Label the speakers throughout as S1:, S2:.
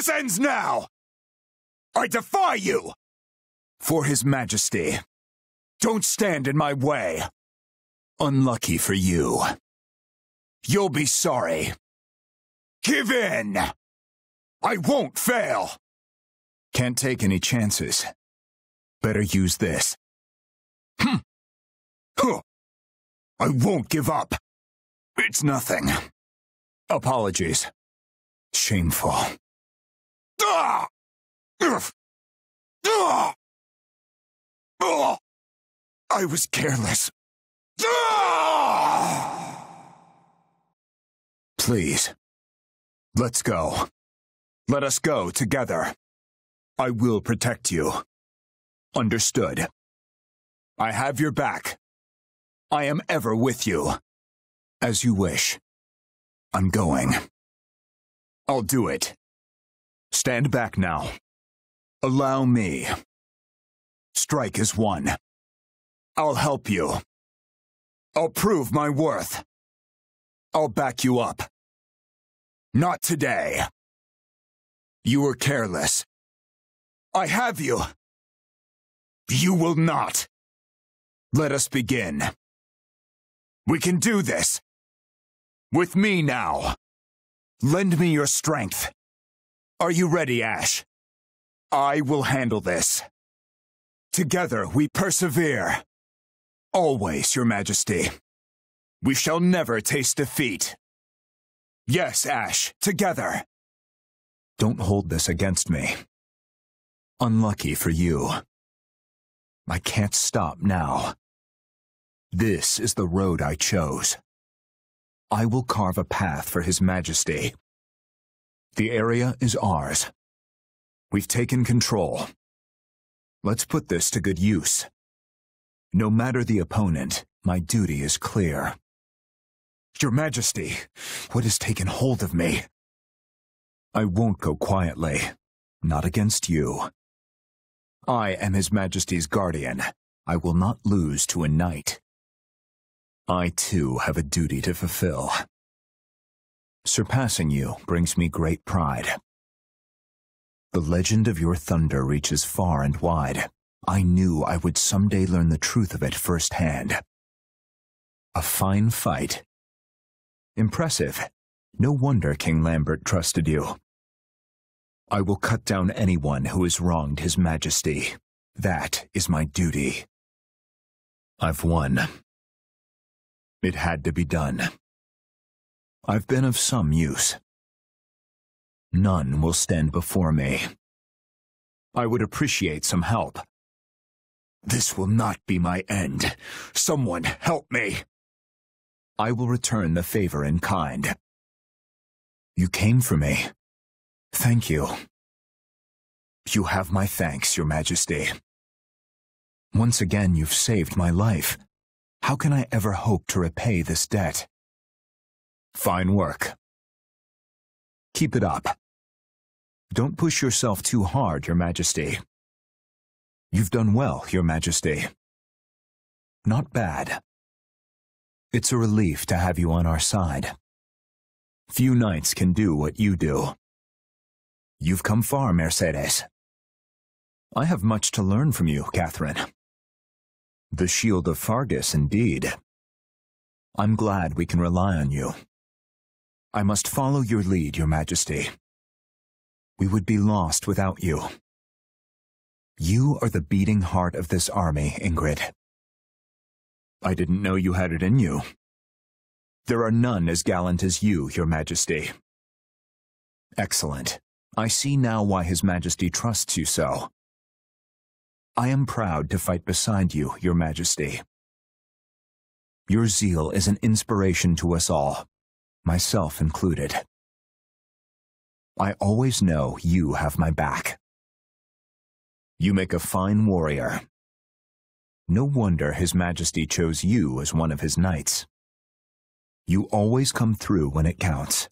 S1: This ends now! I defy you! For His Majesty, don't stand in my way. Unlucky for you. You'll be sorry. Give in! I won't fail! Can't take any chances. Better use this. Hmm. Huh. I won't give up. It's nothing. Apologies. Shameful. Ah! Ah! Ah! I was careless. Ah! Please, let's go. Let us go together. I will protect you. Understood. I have your back. I am ever with you. As you wish. I'm going. I'll do it. Stand back now. Allow me. Strike is one. I'll help you. I'll prove my worth. I'll back you up. Not today. You were careless. I have you. You will not. Let us begin. We can do this. With me now. Lend me your strength. Are you ready, Ashe? I will handle this. Together we persevere. Always, Your Majesty. We shall never taste defeat. Yes, Ashe, together. Don't hold this against me. Unlucky for you. I can't stop now. This is the road I chose. I will carve a path for His Majesty. The area is ours. We've taken control. Let's put this to good use. No matter the opponent, my duty is clear. Your Majesty, what has taken hold of me? I won't go quietly. Not against you. I am His Majesty's guardian. I will not lose to a knight. I too have a duty to fulfill. Surpassing you brings me great pride. The legend of your thunder reaches far and wide. I knew I would someday learn the truth of it firsthand. A fine fight. Impressive. No wonder King Lambert trusted you. I will cut down anyone who has wronged His Majesty. That is my duty. I've won. It had to be done. I've been of some use. None will stand before me. I would appreciate some help. This will not be my end. Someone help me. I will return the favor in kind. You came for me. Thank you. You have my thanks, Your Majesty. Once again, you've saved my life. How can I ever hope to repay this debt? Fine work. Keep it up. Don't push yourself too hard, Your Majesty. You've done well, Your Majesty. Not bad. It's a relief to have you on our side. Few knights can do what you do. You've come far, Mercedes. I have much to learn from you, Catherine. The shield of Faerghus, indeed. I'm glad we can rely on you. I must follow your lead, Your Majesty. We would be lost without you. You are the beating heart of this army, Ingrid. I didn't know you had it in you. There are none as gallant as you, Your Majesty. Excellent. I see now why His Majesty trusts you so. I am proud to fight beside you, Your Majesty. Your zeal is an inspiration to us all myself included. I always know you have my back. You make a fine warrior. No wonder His Majesty chose you as one of his knights. You always come through when it counts.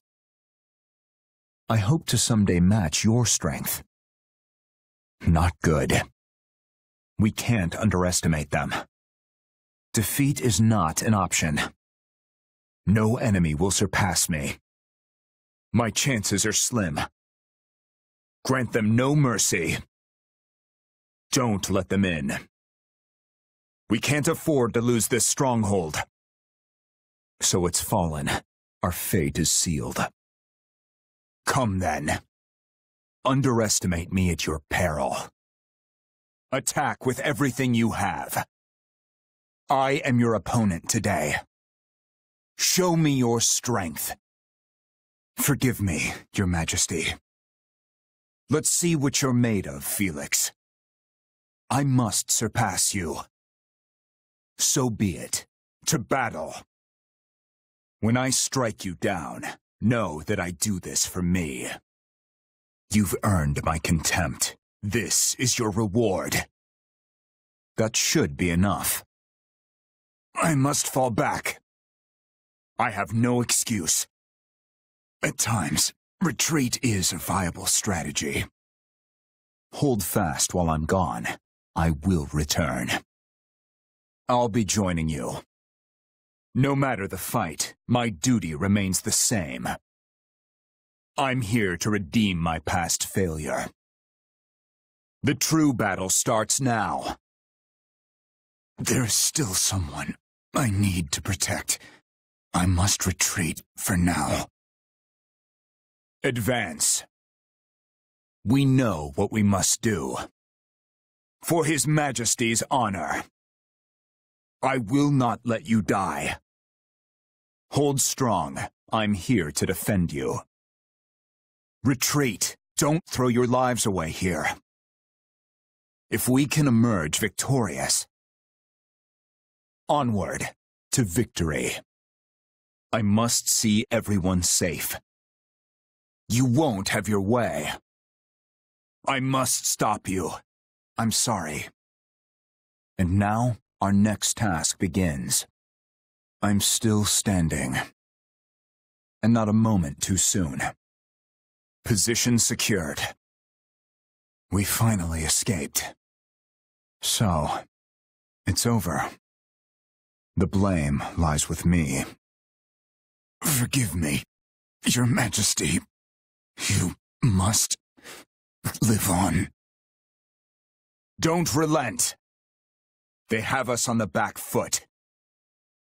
S1: I hope to someday match your strength. Not good. We can't underestimate them. Defeat is not an option. No enemy will surpass me. My chances are slim. Grant them no mercy. Don't let them in. We can't afford to lose this stronghold. So it's fallen. Our fate is sealed. Come then. Underestimate me at your peril. Attack with everything you have. I am your opponent today. Show me your strength. Forgive me, your majesty. Let's see what you're made of, Felix. I must surpass you. So be it. To battle. When I strike you down, know that I do this for me. You've earned my contempt. This is your reward. That should be enough. I must fall back. I have no excuse. At times, retreat is a viable strategy. Hold fast while I'm gone. I will return. I'll be joining you. No matter the fight, my duty remains the same. I'm here to redeem my past failure. The true battle starts now. There is still someone I need to protect. I must retreat for now. Advance. We know what we must do. For His Majesty's honor. I will not let you die. Hold strong. I'm here to defend you. Retreat. Don't throw your lives away here. If we can emerge victorious, onward to victory. I must see everyone safe. You won't have your way. I must stop you. I'm sorry. And now, our next task begins. I'm still standing. And not a moment too soon. Position secured. We finally escaped. So, it's over. The blame lies with me. Forgive me, Your Majesty. You must live on. Don't relent. They have us on the back foot.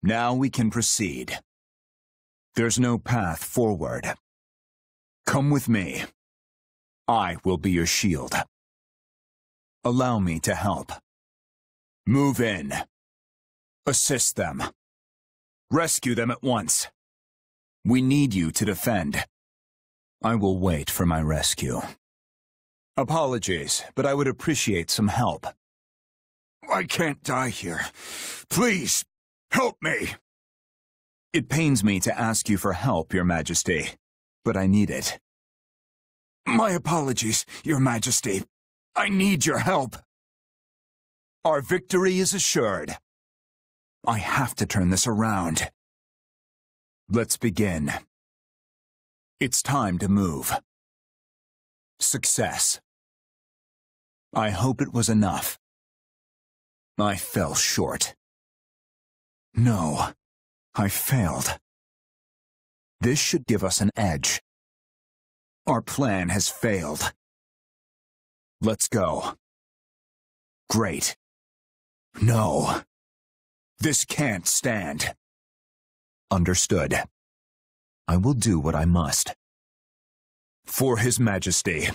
S1: Now we can proceed. There's no path forward. Come with me. I will be your shield. Allow me to help. Move in. Assist them. Rescue them at once. We need you to defend. I will wait for my rescue. Apologies, but I would appreciate some help. I can't die here. Please, help me! It pains me to ask you for help, Your Majesty, but I need it. My apologies, Your Majesty. I need your help. Our victory is assured. I have to turn this around. Let's begin. It's time to move. Success. I hope it was enough. I fell short. No, I failed. This should give us an edge. Our plan has failed. Let's go. Great. No. This can't stand. Understood. I will do what I must. For His Majesty.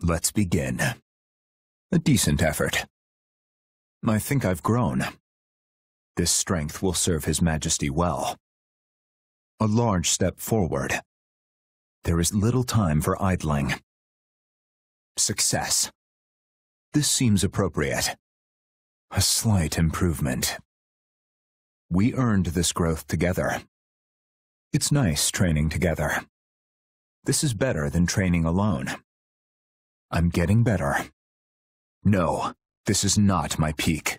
S1: Let's begin. A decent effort. I think I've grown. This strength will serve His Majesty well. A large step forward. There is little time for idling. Success. This seems appropriate. A slight improvement. We earned this growth together. It's nice training together. This is better than training alone. I'm getting better. No, this is not my peak.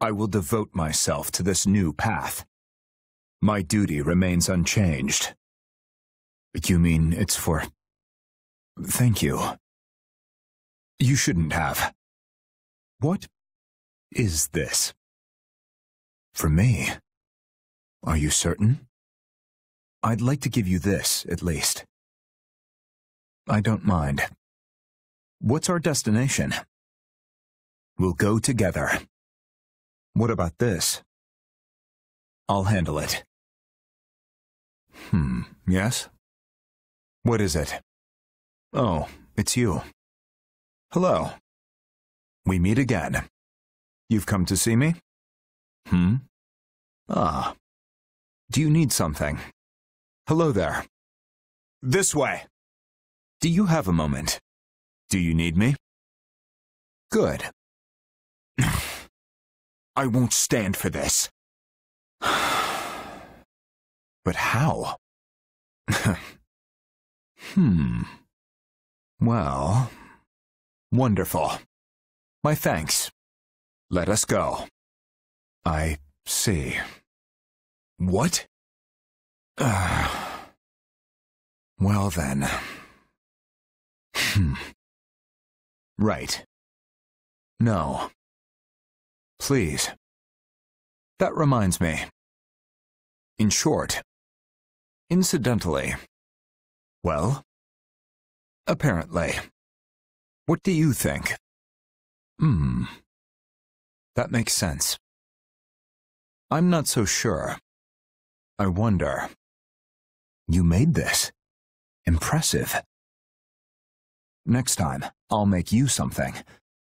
S1: I will devote myself to this new path. My duty remains unchanged. You mean it's for... Thank you. You shouldn't have. What is this? For me? Are you certain? I'd like to give you this, at least. I don't mind. What's our destination? We'll go together. What about this? I'll handle it. Hmm, yes? What is it? Oh, it's you. Hello. We meet again. You've come to see me? Hmm? Ah. Do you need something? Hello there. This way. Do you have a moment? Do you need me? Good. I won't stand for this. but how? hmm. Well, wonderful. My thanks. Let us go. I see. What? Uh, well then. Hmm. Right. No. Please. That reminds me. In short. Incidentally. Well? Apparently. What do you think? Hmm. That makes sense. I'm not so sure. I wonder. You made this. Impressive. Next time, I'll make you something,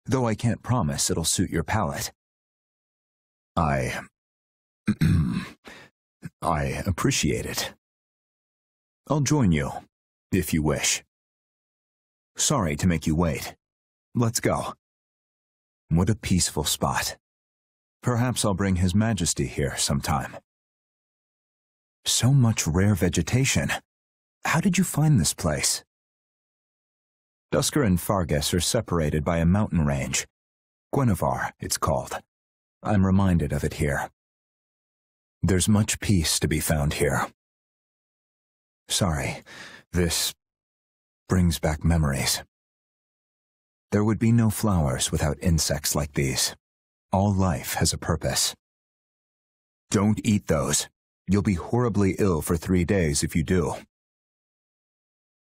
S1: though I can't promise it'll suit your palate. I... I appreciate it. I'll join you, if you wish. Sorry to make you wait. Let's go. What a peaceful spot. Perhaps I'll bring His Majesty here sometime. So much rare vegetation. How did you find this place? Duscur and Faerghus are separated by a mountain range. Guinevar, it's called. I'm reminded of it here. There's much peace to be found here. Sorry, this brings back memories. There would be no flowers without insects like these. All life has a purpose. Don't eat those. You'll be horribly ill for three days if you do.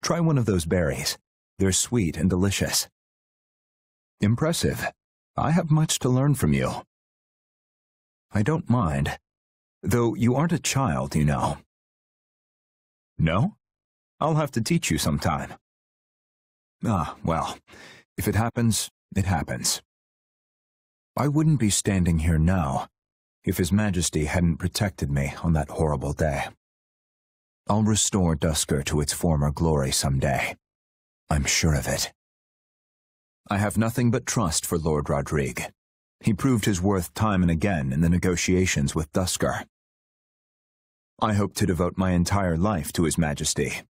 S1: Try one of those berries. They're sweet and delicious. Impressive. I have much to learn from you. I don't mind. Though you aren't a child, you know. No? I'll have to teach you sometime. Ah, well, if it happens, it happens. I wouldn't be standing here now if His Majesty hadn't protected me on that horrible day. I'll restore Duscur to its former glory someday. I'm sure of it. I have nothing but trust for Lord Rodrigue. He proved his worth time and again in the negotiations with Duscur. I hope to devote my entire life to His Majesty.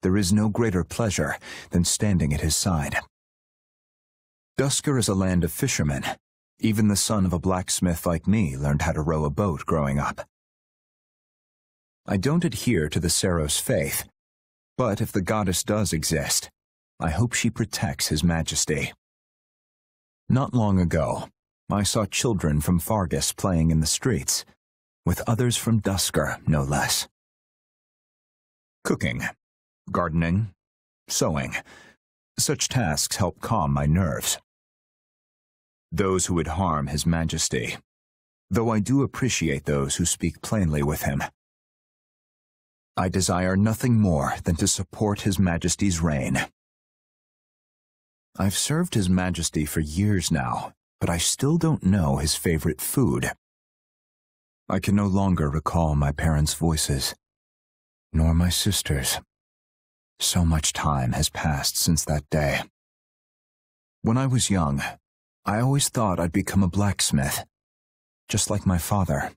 S1: There is no greater pleasure than standing at his side. Duscur is a land of fishermen. Even the son of a blacksmith like me learned how to row a boat growing up. I don't adhere to the Seiros faith, but if the goddess does exist, I hope she protects His Majesty. Not long ago, I saw children from Faerghus playing in the streets, with others from Duscur, no less. Cooking, gardening, sewing, such tasks help calm my nerves. Those who would harm His Majesty, though I do appreciate those who speak plainly with him. I desire nothing more than to support His Majesty's reign. I've served His Majesty for years now, but I still don't know his favorite food. I can no longer recall my parents' voices, nor my sister's. So much time has passed since that day. When I was young, I always thought I'd become a blacksmith, just like my father.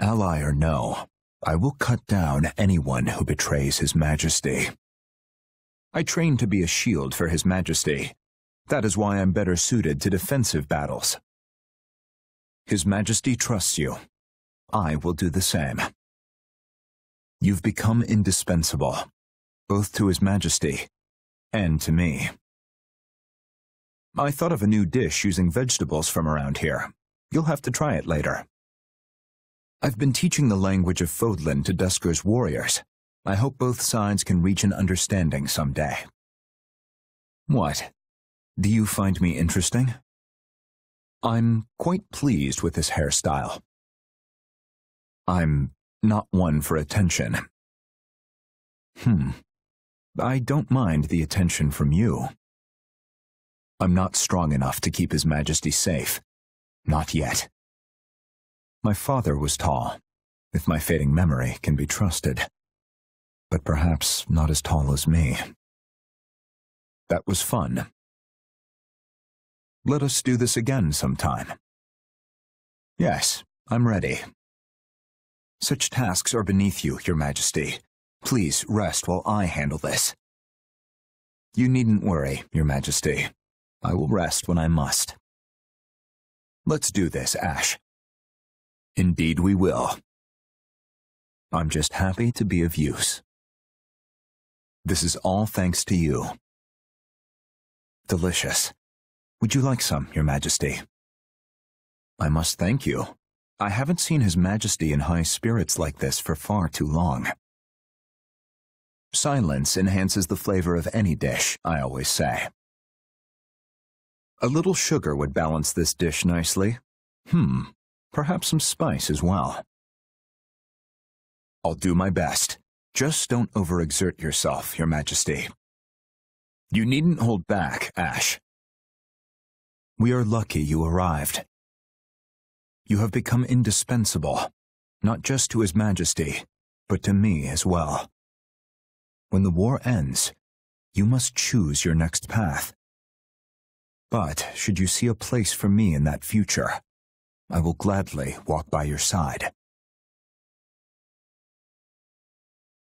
S1: Ally or no, I will cut down anyone who betrays His Majesty. I trained to be a shield for His Majesty. That is why I'm better suited to defensive battles. His Majesty trusts you. I will do the same. You've become indispensable both to His Majesty and to me. I thought of a new dish using vegetables from around here. You'll have to try it later. I've been teaching the language of Fodlan to Duscur's warriors. I hope both sides can reach an understanding someday. What? Do you find me interesting? I'm quite pleased with this hairstyle. I'm not one for attention. Hmm. I don't mind the attention from you. I'm not strong enough to keep His Majesty safe. Not yet. My father was tall, if my fading memory can be trusted. But perhaps not as tall as me. That was fun. Let us do this again sometime. Yes, I'm ready. Such tasks are beneath you, Your Majesty. Please rest while I handle this. You needn't worry, Your Majesty. I will rest when I must. Let's do this, Ashe. Indeed we will. I'm just happy to be of use. This is all thanks to you. Delicious. Would you like some, Your Majesty? I must thank you. I haven't seen His Majesty in high spirits like this for far too long. Silence enhances the flavor of any dish, I always say. A little sugar would balance this dish nicely. Hmm, perhaps some spice as well. I'll do my best. Just don't overexert yourself, Your Majesty. You needn't hold back, Ashe. We are lucky you arrived. You have become indispensable, not just to His Majesty, but to me as well. When the war ends, you must choose your next path. But should you see a place for me in that future, I will gladly walk by your side.